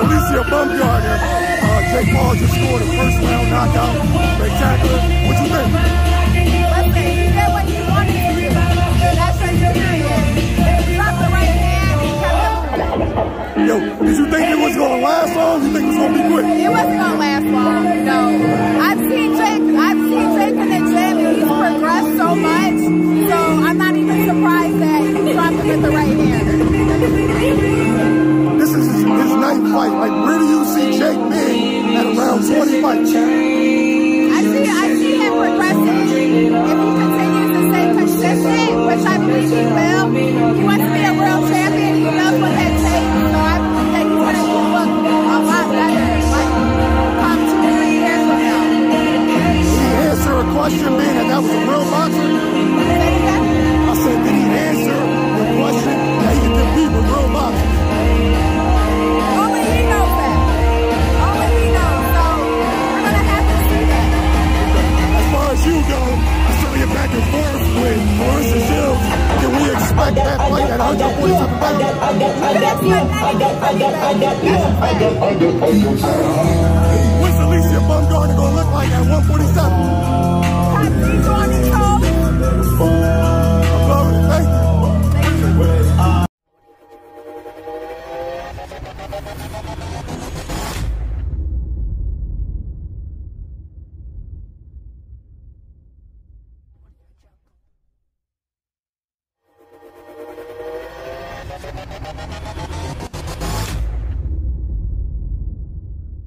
Alycia Baumgardner. Uh, Jake Paul just scored a first round knockout. Spectacular. What you think? Listen, he did what he wanted to do. That's what he did. He dropped the right hand. He kept Yo, did you think it was going to last long? You think it was going to be quick? It wasn't Like, where do you see Jake at around 20 fights? I see, I see him progressing. If he continues to stay consistent, which I believe he will, he wants to be a world champion. He knows what that takes. So I believe that he's gonna look a lot better. Like, come two, three years from now. Answer a question that that was a real boxer? What's Alycia Baumgardner going to look like at 147?